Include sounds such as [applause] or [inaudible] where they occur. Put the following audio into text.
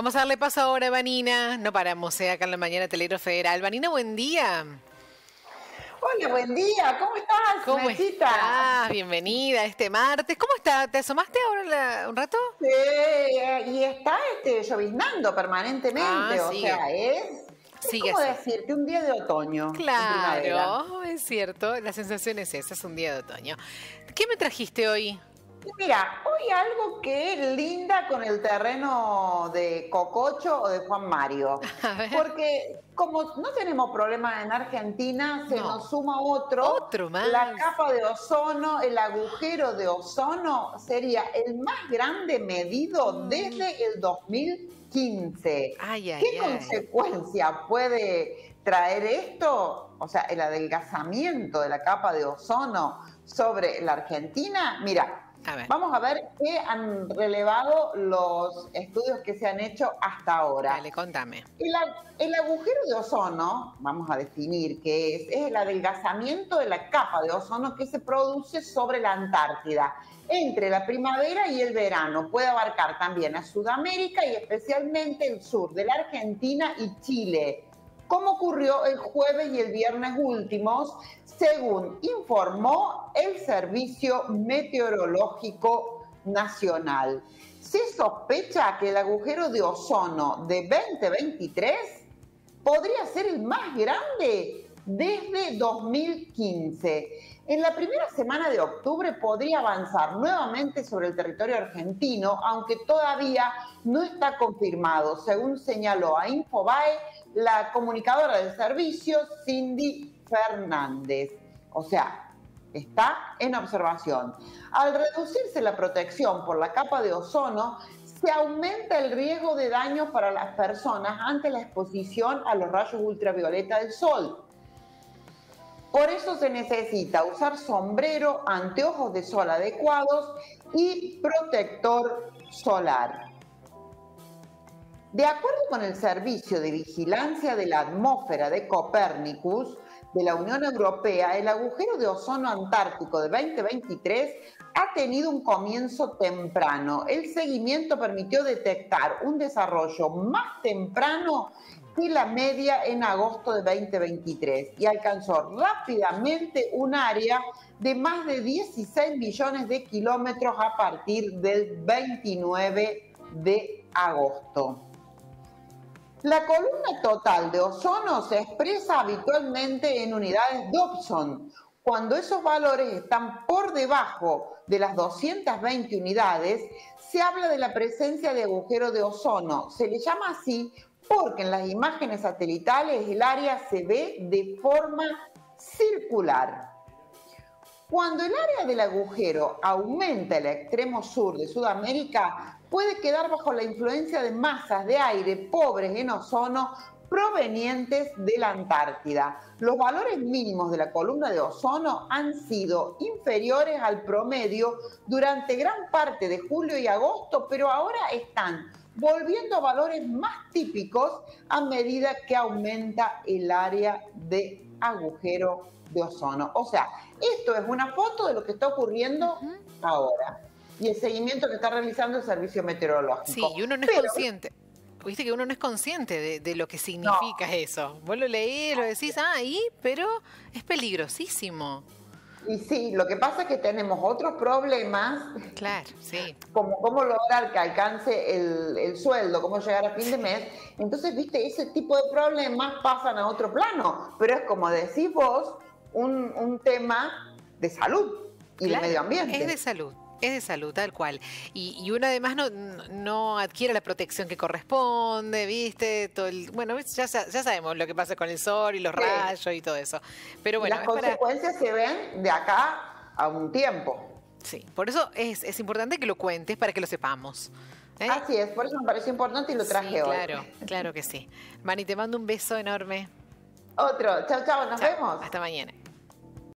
Vamos a darle paso ahora a Vanina. No paramos eh, acá en la mañana Telegro Federal. Vanina, buen día. Hola, buen día. ¿Cómo estás, ¿Cómo Nachita? estás? Bienvenida este martes. ¿Cómo está? ¿Te asomaste ahora la- un rato? Sí, y está este, lloviznando permanentemente. Ah, o sea, es, así. decirte un día de otoño. Claro, es cierto. La sensación es esa, es un día de otoño. ¿Qué me trajiste hoy? Mira, hoy algo que linda con el terreno de Cococho o de Juan Mario. [laughs] Porque como no tenemos problemas en Argentina, se No. nos suma otro. Otro más. La capa de ozono, el agujero de ozono sería el más grande medido desde el 2015. Mm. Ay, ay, ¿Qué ay. consecuencia puede traer esto? O sea, el adelgazamiento de la capa de ozono sobre la Argentina. Mira, A ver. vamos a ver qué han relevado los estudios que se han hecho hasta ahora. Dale, contame. El, el agujero de ozono, vamos a definir qué es, es el adelgazamiento de la capa de ozono que se produce sobre la Antártida entre la primavera y el verano. Puede abarcar también a Sudamérica y especialmente el sur de la Argentina y Chile, como ocurrió el jueves y el viernes últimos, según informó el Servicio Meteorológico Nacional. Se sospecha que el agujero de ozono de 2023 podría ser el más grande desde 2015. En la primera semana de octubre podría avanzar nuevamente sobre el territorio argentino, aunque todavía no está confirmado, según señaló a Infobae la comunicadora del servicio, Cindy Fernández. O sea, está en observación. Al reducirse la protección por la capa de ozono, se aumenta el riesgo de daño para las personas ante la exposición a los rayos ultravioleta del sol. Por eso se necesita usar sombrero, anteojos de sol adecuados y protector solar. De acuerdo con el Servicio de Vigilancia de la Atmósfera de Copérnicus de la Unión Europea, el agujero de ozono antártico de 2023 ha tenido un comienzo temprano. El seguimiento permitió detectar un desarrollo más temprano la media en agosto de 2023 y alcanzó rápidamente un área de más de 16 millones de kilómetros a partir del 29 de agosto. La columna total de ozono se expresa habitualmente en unidades Dobson. Cuando esos valores están por debajo de las 220 unidades, se habla de la presencia de agujero de ozono. Se le llama así porque en las imágenes satelitales el área se ve de forma circular. Cuando el área del agujero aumenta el extremo sur de Sudamérica, puede quedar bajo la influencia de masas de aire pobres en ozono provenientes de la Antártida. Los valores mínimos de la columna de ozono han sido inferiores al promedio durante gran parte de julio y agosto, pero ahora están volviendo a valores más típicos a medida que aumenta el área de agujero de ozono. O sea, esto es una foto de lo que está ocurriendo ahora y el seguimiento que está realizando el servicio meteorológico. Sí, y uno no es Pero- consciente. Viste que uno no es consciente de, de lo que significa eso. Vos lo leís, lo decís, ah, y, pero es peligrosísimo. Y sí, lo que pasa es que tenemos otros problemas, Claro, sí. como cómo lograr que alcance el, el sueldo, cómo llegar a fin de mes. Entonces, viste, ese tipo de problemas pasan a otro plano. Pero es como decís vos, un, un tema de salud y Claro, de medio ambiente. Es de salud. Es de salud, tal cual. Y, y uno además no, no adquiere la protección que corresponde, ¿viste? Todo el- bueno, ya, sa- ya sabemos lo que pasa con el sol y los Sí. rayos y todo eso. Pero bueno, las para, consecuencias se ven de acá a un tiempo. sí, por eso es, es importante que lo cuentes para que lo sepamos. ¿eh? Así es, por eso me pareció importante y lo traje Sí, hoy. claro, claro que sí. Mani, te mando un beso enorme. Otro, chao, chao, nos vemos. Hasta mañana.